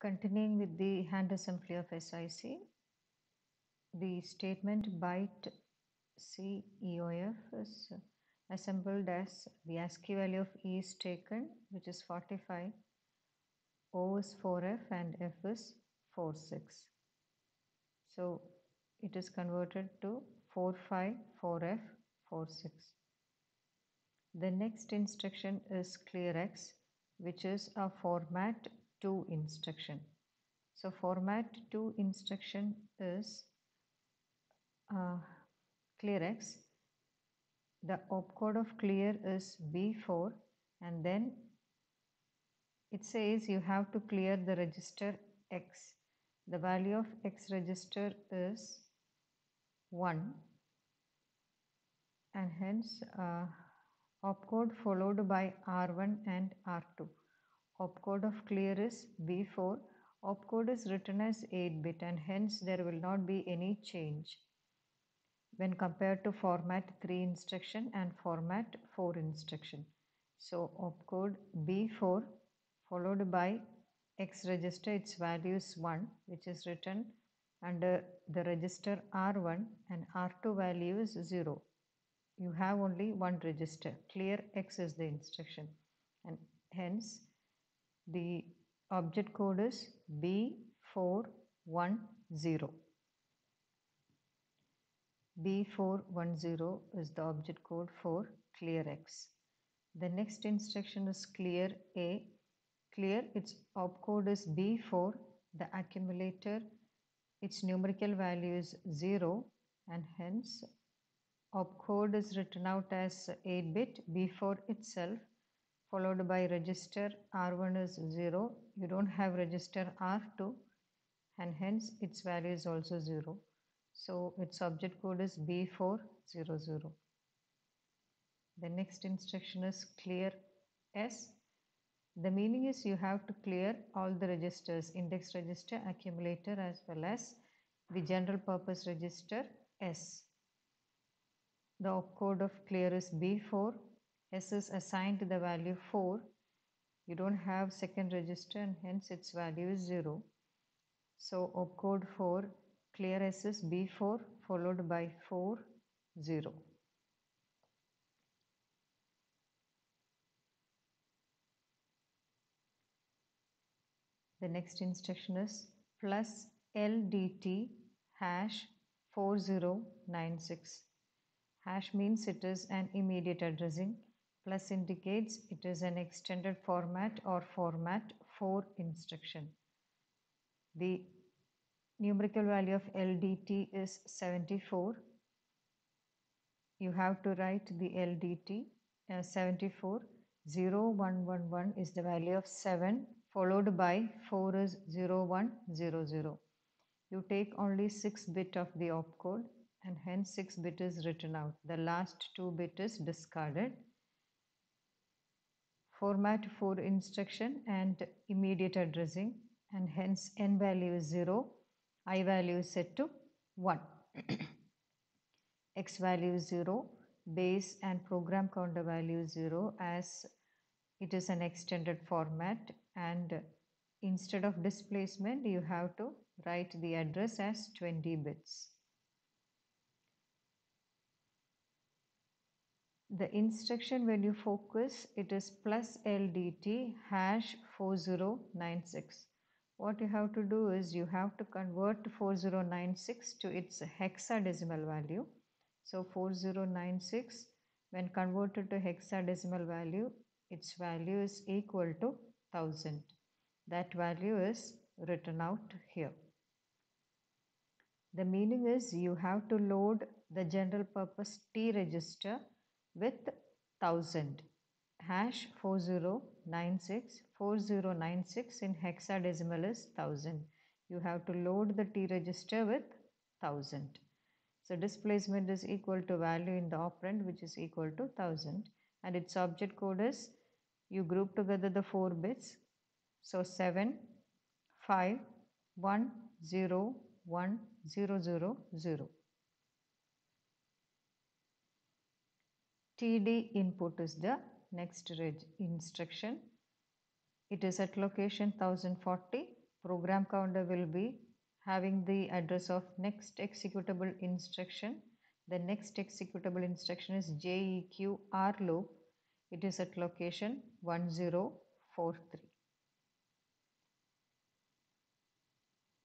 Continuing with the hand assembly of SIC, the statement byte C EOF is assembled as the ASCII value of E is taken, which is 45, O is 4F, and F is 46. So it is converted to 45, 4F, 46. The next instruction is clear X, which is a format 2 instruction. So format 2 instruction is uh, clear X. The opcode of clear is B4 and then it says you have to clear the register X. The value of X register is 1 and hence uh, opcode followed by R1 and R2. Opcode of clear is B4. Opcode is written as 8 bit and hence there will not be any change when compared to format 3 instruction and format 4 instruction. So opcode B4 followed by X register its value is 1 which is written under the register R1 and R2 value is 0. You have only one register. Clear X is the instruction and hence the object code is B410. B410 is the object code for clear X. The next instruction is clear A. Clear its opcode is B4. The accumulator its numerical value is 0 and hence opcode is written out as 8 bit B4 itself followed by register R1 is 0. You don't have register R2 and hence its value is also 0. So its object code is B400. The next instruction is clear S. The meaning is you have to clear all the registers, index register, accumulator as well as the general purpose register S. The opcode of clear is B4. S is assigned to the value 4. You don't have second register and hence its value is 0. So opcode 4 clear S is B4 followed by 4 0. The next instruction is plus LDT hash 4096. Hash means it is an immediate addressing. Plus indicates it is an extended format or format 4 instruction. The numerical value of LDT is 74. You have to write the LDT uh, 74. 0111 is the value of 7 followed by 4 is 0100. You take only 6 bit of the opcode and hence 6 bit is written out. The last 2 bit is discarded. Format for instruction and immediate addressing and hence n value is 0, i value is set to 1. x value is 0, base and program counter value is 0 as it is an extended format and instead of displacement you have to write the address as 20 bits. The instruction when you focus it is plus LDT hash 4096. What you have to do is you have to convert 4096 to its hexadecimal value. So 4096 when converted to hexadecimal value its value is equal to 1000. That value is written out here. The meaning is you have to load the general purpose T register with 1000 hash 4096 4096 in hexadecimal is 1000 you have to load the T register with 1000 so displacement is equal to value in the operand which is equal to 1000 and its object code is you group together the four bits. So 7 5 1 0 1 0 0 0 TD input is the next instruction. It is at location 1040 program counter will be having the address of next executable instruction. The next executable instruction is JEQ R loop. It is at location 1043.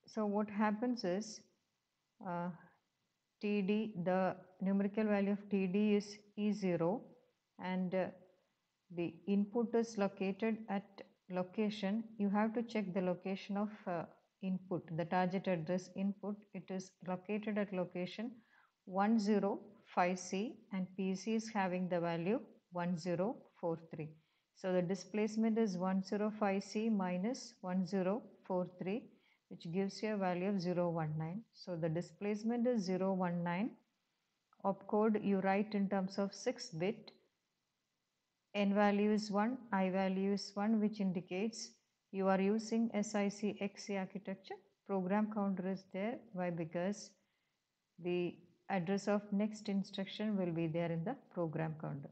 So what happens is uh, TD, the numerical value of TD is E0 and uh, the input is located at location. You have to check the location of uh, input, the target address input. It is located at location 105C and PC is having the value 1043. So the displacement is 105C minus 1043 which gives you a value of 019. So the displacement is 019. Opcode you write in terms of 6 bit. N value is 1, I value is 1 which indicates you are using SIC XE architecture. Program counter is there. Why? Because the address of next instruction will be there in the program counter.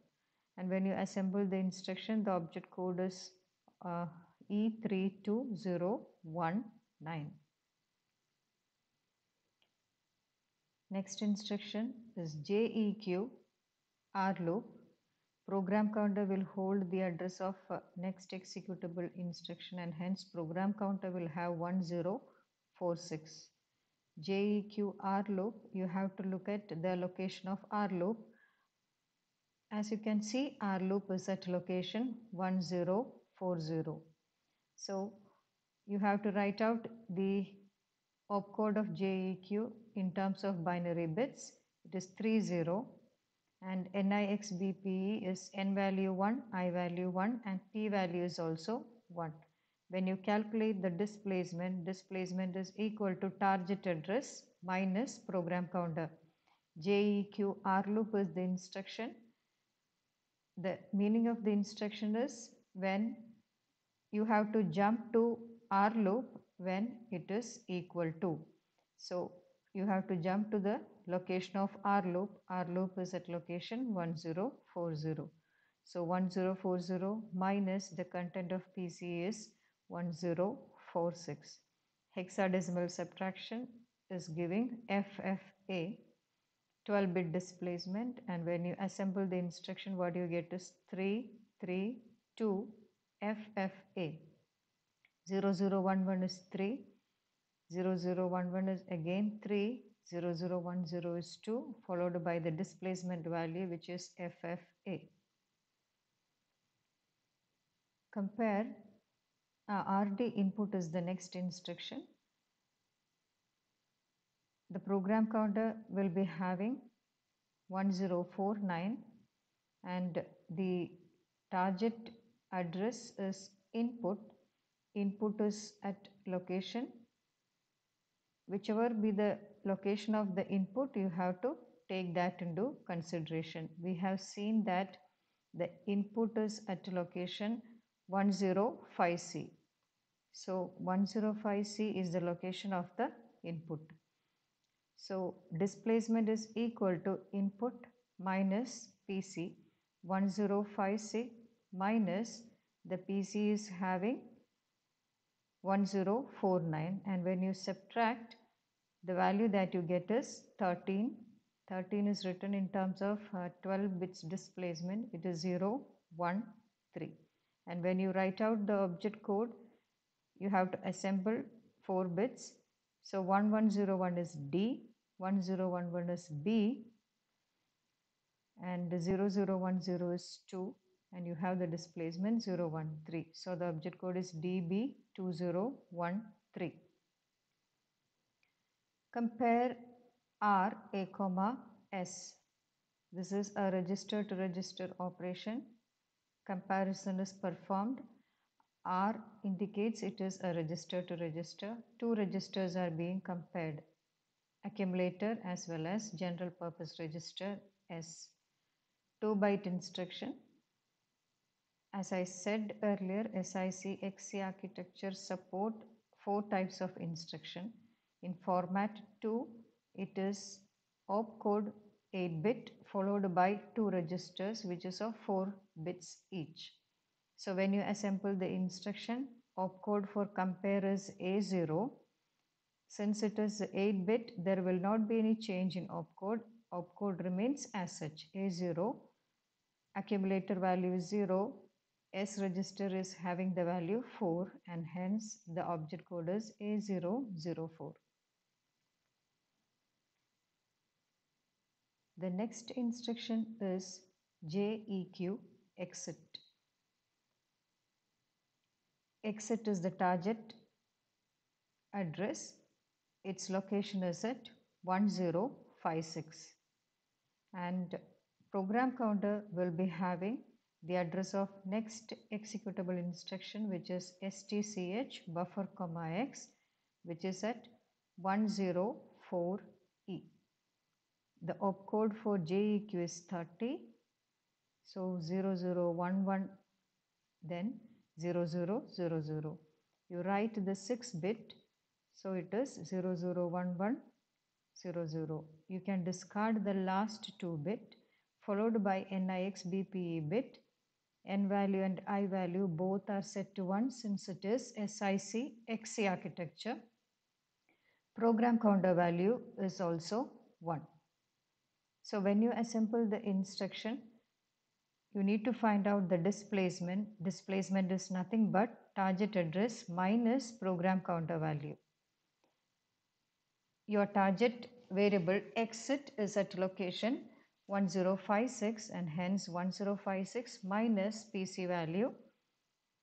And when you assemble the instruction, the object code is uh, E32019. Next instruction is JEQ R loop. Program counter will hold the address of uh, next executable instruction and hence program counter will have 1046. JEQ R loop, you have to look at the location of R loop. As you can see, R loop is at location 1040. So you have to write out the opcode of JEQ in terms of binary bits. It is 30 and NIXBPE is N value 1, I value 1 and P value is also 1. When you calculate the displacement, displacement is equal to target address minus program counter. JEQ R loop is the instruction. The meaning of the instruction is when you have to jump to R loop when it is equal to. So you have to jump to the location of R loop. R loop is at location 1040. So 1040 minus the content of PC is 1046. Hexadecimal subtraction is giving FFA 12 bit displacement and when you assemble the instruction what you get is 332 FFA 0011 is 3 0011 is again 3 0010 is 2 followed by the displacement value which is FFA. Compare uh, RD input is the next instruction. The program counter will be having 1049 and the target address is input. Input is at location. Whichever be the location of the input, you have to take that into consideration. We have seen that the input is at location 105C. So 105C is the location of the input. So displacement is equal to input minus PC 105c minus the PC is having 1049 and when you subtract the value that you get is 13 13 is written in terms of uh, 12 bits displacement. It is 0 1 3 and when you write out the object code you have to assemble 4 bits. So 1101 is D. 1011 is B. And 0010 is 2 and you have the displacement 013 so the object code is DB2013 compare R A comma S this is a register to register operation comparison is performed. R indicates it is a register to register. Two registers are being compared accumulator as well as general purpose register S. 2 byte instruction. As I said earlier, SIC XE architecture support four types of instruction. In format 2, it is opcode 8 bit followed by two registers which is of 4 bits each. So when you assemble the instruction opcode for compare is A0. Since it is 8 bit, there will not be any change in opcode. Opcode remains as such A0. Accumulator value is 0. S register is having the value 4 and hence the object code is A004. The next instruction is JEQ exit. Exit is the target address. Its location is at 1056 and program counter will be having the address of next executable instruction which is stch buffer comma x which is at 104e. The opcode for JEQ is 30. So 0011 then 0000. You write the 6 bit so it is 001100. You can discard the last 2 bit followed by NIX BPE bit. N value and I value both are set to 1 since it is SIC XE architecture. Program counter value is also 1. So when you assemble the instruction, you need to find out the displacement. Displacement is nothing but target address minus program counter value. Your target variable exit is at location 1056 and hence 1056 minus PC value.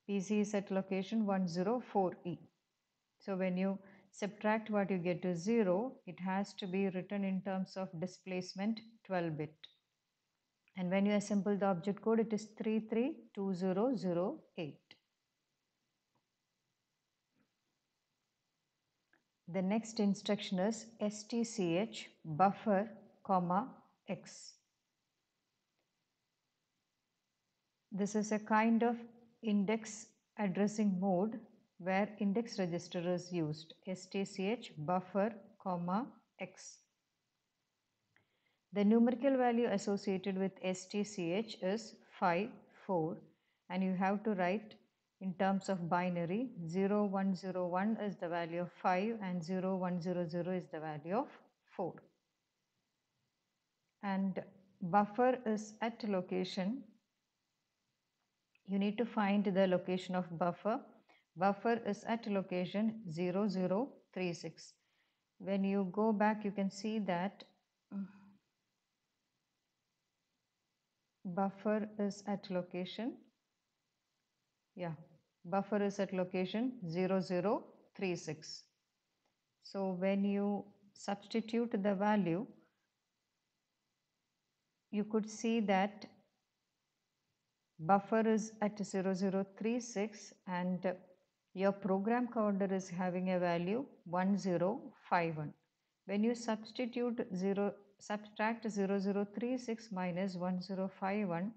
PC is at location 104E. So when you subtract what you get to 0, it has to be written in terms of displacement 12 bit. And when you assemble the object code, it is 332008. The next instruction is stch buffer comma x. This is a kind of index addressing mode where index register is used stch buffer comma x. The numerical value associated with stch is 5, 4 and you have to write in terms of binary 0101 is the value of 5 and 0100 is the value of 4 and buffer is at location. You need to find the location of buffer. Buffer is at location 0036 when you go back you can see that buffer is at location. Yeah buffer is at location 0036 so when you substitute the value you could see that buffer is at 0036 and your program counter is having a value 1051. When you substitute 0, subtract 0036 minus 1051,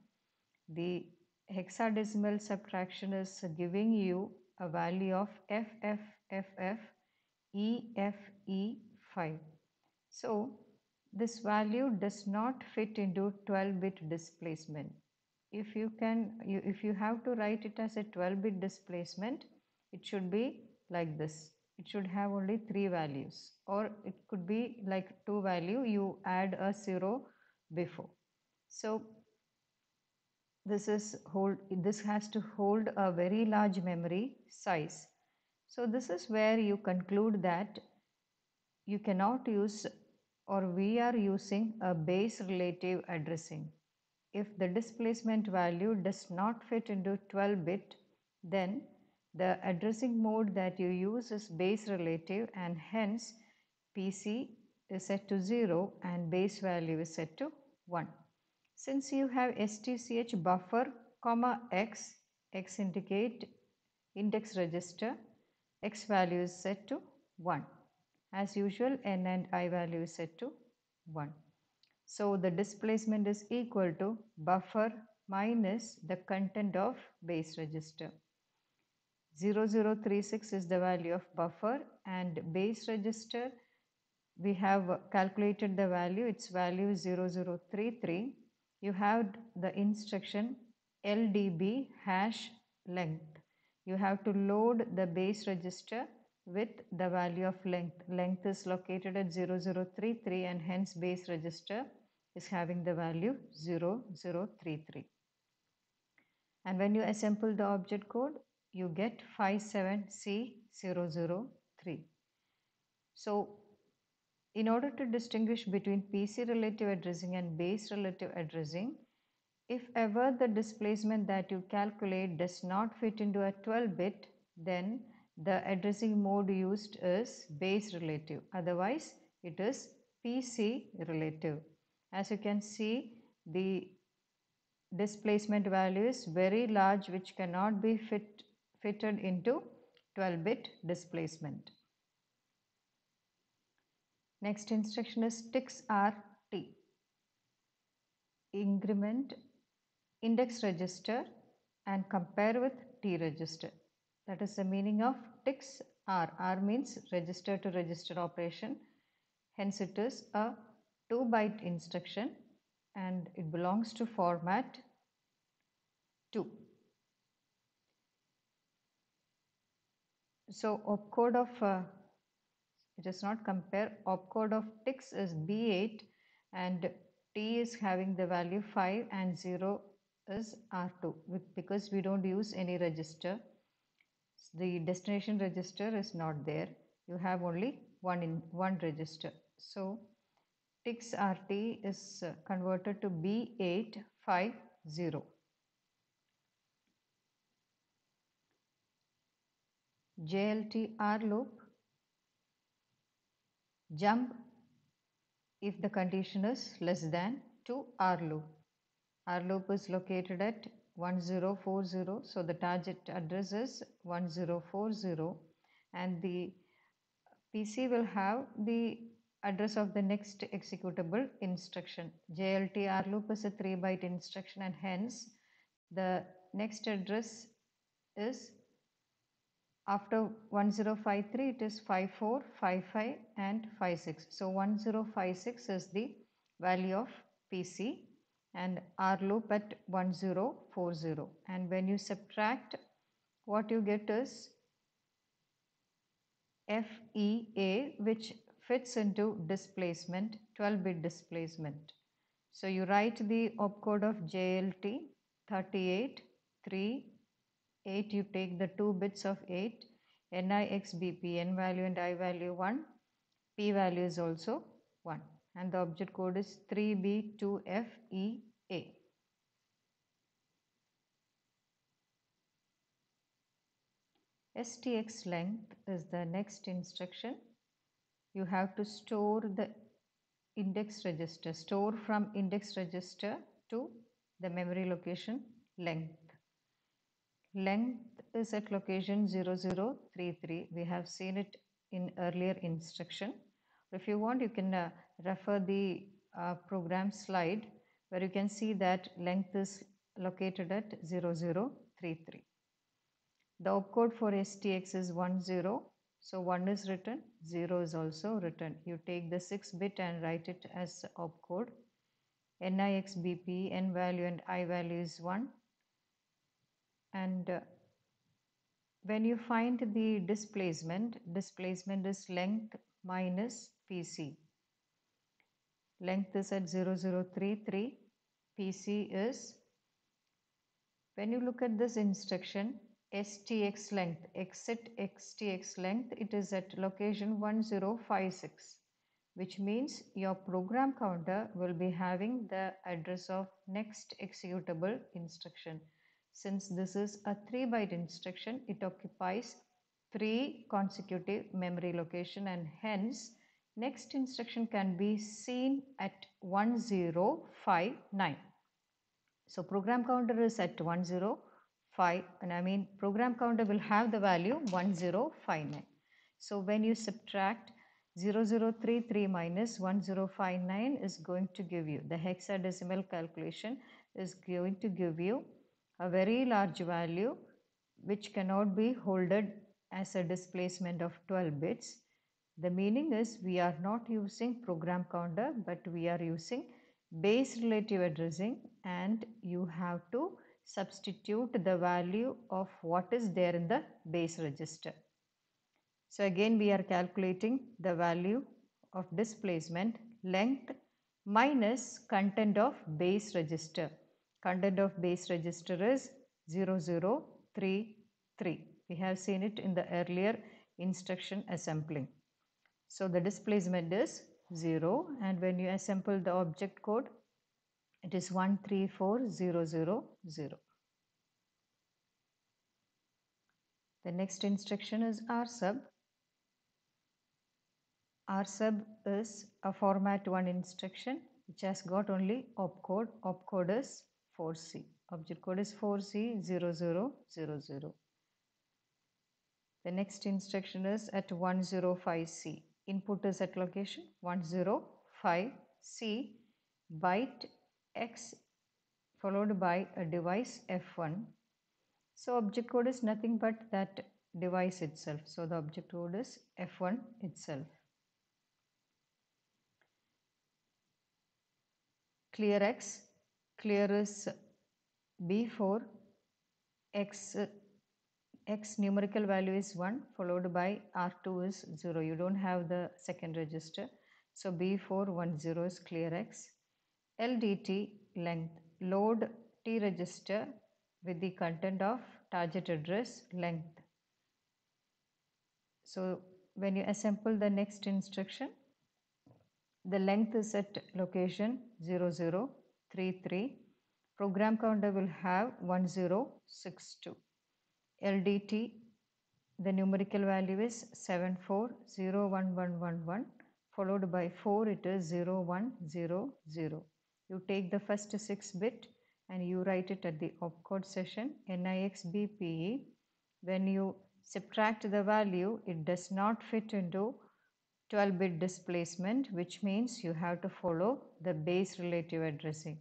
the hexadecimal subtraction is giving you a value of FFFF EFE5. So this value does not fit into 12 bit displacement. If you can, you, if you have to write it as a 12 bit displacement, it should be like this. It should have only three values or it could be like two value you add a zero before. So this is hold this has to hold a very large memory size. So this is where you conclude that you cannot use or we are using a base relative addressing if the displacement value does not fit into 12 bit then the addressing mode that you use is base relative and hence PC is set to 0 and base value is set to 1. Since you have STCH buffer comma x, x indicate index register, x value is set to 1. As usual n and i value is set to 1. So the displacement is equal to buffer minus the content of base register. 0036 is the value of buffer and base register we have calculated the value its value is 0033 you have the instruction ldb hash length you have to load the base register with the value of length. Length is located at 0033 and hence base register is having the value 0033. And when you assemble the object code, you get 57C003. So in order to distinguish between PC relative addressing and base relative addressing, if ever the displacement that you calculate does not fit into a 12 bit, then the addressing mode used is base relative. Otherwise, it is PC relative. As you can see, the displacement value is very large which cannot be fit, fitted into 12 bit displacement. Next instruction is TIX-RT. Increment index register and compare with T register. That is the meaning of TIX-R. R means register to register operation. Hence it is a 2 byte instruction and it belongs to format 2. So opcode of uh, it is not compare opcode of TIX is B8 and T is having the value 5 and 0 is R2 because we don't use any register. The destination register is not there. You have only one in one register. So TIX RT is uh, converted to B850. JLT R loop jump if the condition is less than to R loop. R loop is located at 1040 so the target address is 1040 and the PC will have the address of the next executable instruction. JLT R loop is a 3 byte instruction and hence the next address is after 1053 it is 54 55 and 56 so 1056 is the value of pc and r loop at 1040 and when you subtract what you get is fea which fits into displacement 12 bit displacement. So you write the opcode of jlt 38 3 8 you take the two bits of 8 nix bp n value and i value 1 p value is also 1 and the object code is 3b2fea stx length is the next instruction. You have to store the index register. Store from index register to the memory location length. Length is at location 0033 we have seen it in earlier instruction. If you want you can uh, refer the uh, program slide where you can see that length is located at 0033 the opcode for stx is 10 so 1 is written 0 is also written. You take the 6 bit and write it as opcode. Nix bp n value and i value is 1 and uh, when you find the displacement displacement is length minus pc length is at 0033 pc is when you look at this instruction stx length exit stx length it is at location 1056 which means your program counter will be having the address of next executable instruction. Since this is a 3 byte instruction, it occupies 3 consecutive memory location and hence next instruction can be seen at 1059. So program counter is at 105 and I mean program counter will have the value 1059. So when you subtract 0033 minus 1059 is going to give you the hexadecimal calculation is going to give you a very large value which cannot be holded as a displacement of 12 bits. The meaning is we are not using program counter but we are using base relative addressing and you have to substitute the value of what is there in the base register. So again we are calculating the value of displacement length minus content of base register. Content of base register is 0033. We have seen it in the earlier instruction assembling. So the displacement is 0 and when you assemble the object code it is 134000. The next instruction is R sub. R sub is a format 1 instruction which has got only opcode. Opcode is 4C. Object code is 4C0000. The next instruction is at 105C. Input is at location 105C. Byte X followed by a device F1. So object code is nothing but that device itself. So the object code is F1 itself. Clear X, clear is B4, X, X numerical value is 1 followed by R2 is 0. You don't have the second register. So B410 is clear X. LDT length load T register with the content of target address length. So when you assemble the next instruction, the length is at location 0033. Program counter will have 1062. LDT, the numerical value is 74011111 followed by 4 it is 0100. You take the first 6 bit and you write it at the opcode session NIXBPE. When you subtract the value, it does not fit into 12 bit displacement, which means you have to follow the base relative addressing.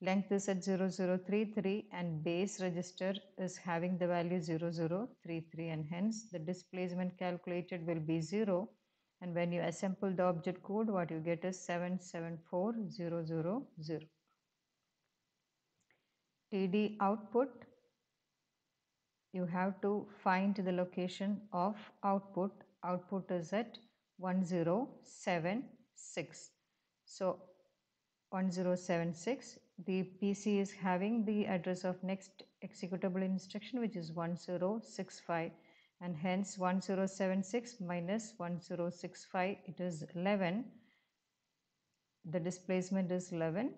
Length is at 0033 and base register is having the value 0033 and hence the displacement calculated will be 0 and when you assemble the object code what you get is 774000. TD output you have to find the location of output. Output is at 1076 so 1076 the PC is having the address of next executable instruction which is 1065 and hence 1076 minus 1065 it is 11 the displacement is 11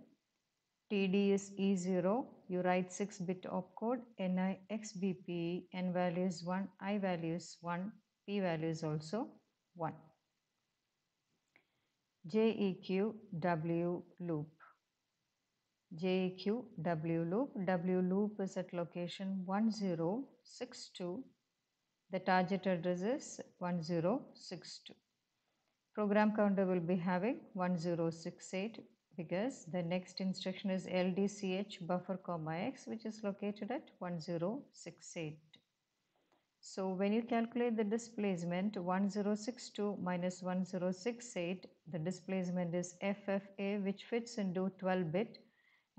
TD is E0 you write 6 bit opcode NI XBP N value is 1 I value is 1 P value is also 1 JEQ W loop JEQ W loop W loop is at location 1062 the target address is 1062. Program counter will be having 1068 because the next instruction is LDCH buffer comma x which is located at 1068. So when you calculate the displacement 1062 minus 1068 the displacement is FFA which fits into 12 bit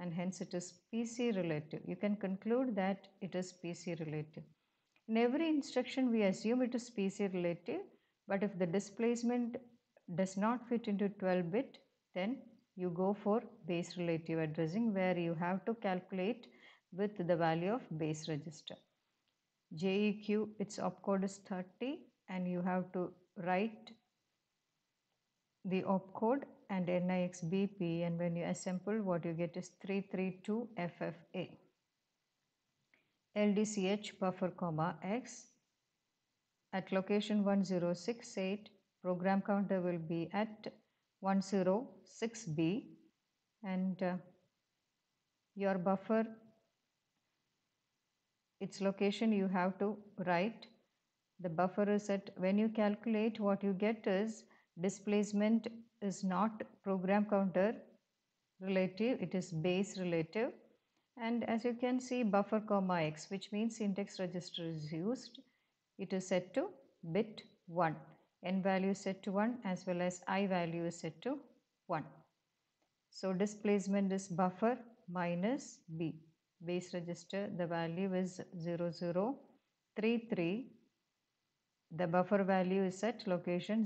and hence it is PC relative. You can conclude that it is PC relative. In every instruction we assume it is PC relative but if the displacement does not fit into 12 bit then you go for base relative addressing where you have to calculate with the value of base register. JEQ its opcode is 30 and you have to write the opcode and NIXBP and when you assemble what you get is 332 FFA. LDCH buffer comma x. At location 1068, program counter will be at 106B and uh, your buffer, its location you have to write. The buffer is at, when you calculate what you get is displacement is not program counter relative, it is base relative. And as you can see buffer comma x which means index register is used. It is set to bit 1 n value is set to 1 as well as i value is set to 1 so displacement is buffer minus b. Base register the value is 0033 the buffer value is at location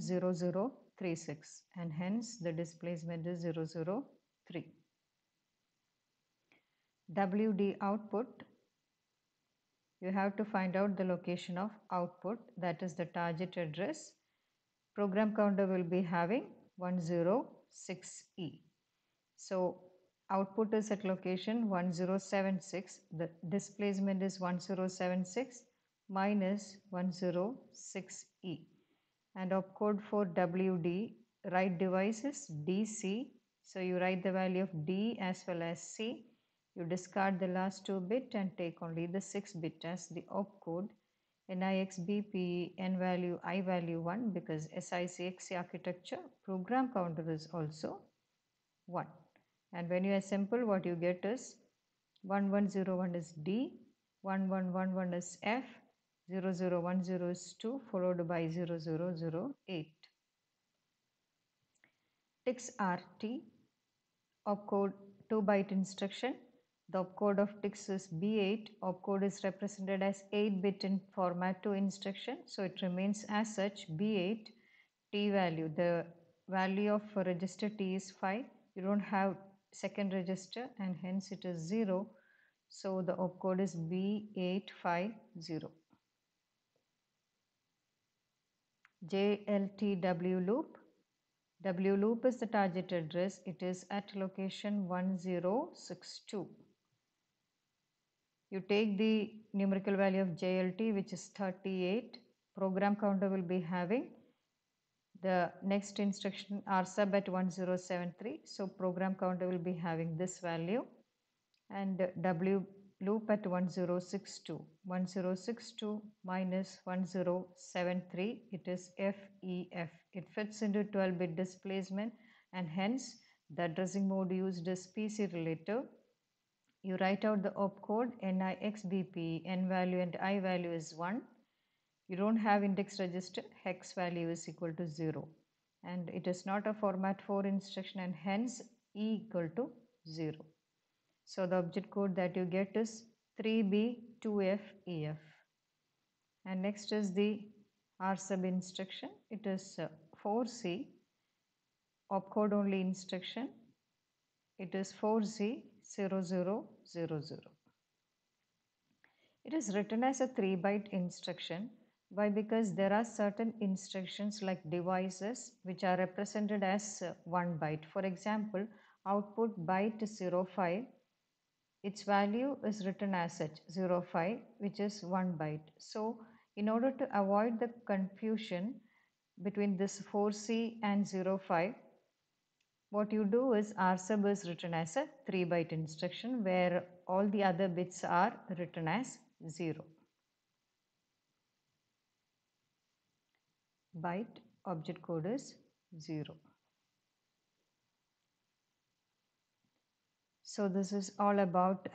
0036 and hence the displacement is 003 WD output you have to find out the location of output that is the target address. Program counter will be having 106e so output is at location 1076 the displacement is 1076 minus 106e and opcode for WD write device is DC so you write the value of D as well as C. You discard the last two bit and take only the 6 bit as the opcode. NIXBP N value I value 1 because SICXE architecture program counter is also 1 and when you assemble what you get is 1101 is D 1111 is F 0010 is 2 followed by 0008 TIX RT opcode 2 byte instruction. The opcode of TIX is B8 opcode is represented as 8 bit in format 2 instruction. So it remains as such B8 T value the value of register T is 5 you don't have second register and hence it is 0 so the opcode is B850 JLTW loop. W loop is the target address. It is at location 1062 you take the numerical value of JLT which is 38 program counter will be having the next instruction R sub at 1073 so program counter will be having this value. And W loop at 1062 1062 minus 1073 it is FEF it fits into 12 bit displacement and hence the addressing mode used is PC relative. You write out the opcode NIXBP N value and I value is 1 you don't have index register hex value is equal to 0 and it is not a format 4 instruction and hence e equal to 0 so the object code that you get is 3b2fef and next is the r sub instruction. It is uh, 4c opcode only instruction. It is 4z0000 it is written as a 3 byte instruction. Why? Because there are certain instructions like devices which are represented as uh, 1 byte. For example, output byte 05, its value is written as such 05 which is 1 byte. So, in order to avoid the confusion between this 4C and 05, what you do is R sub is written as a 3 byte instruction where all the other bits are written as 0. byte object code is 0. So this is all about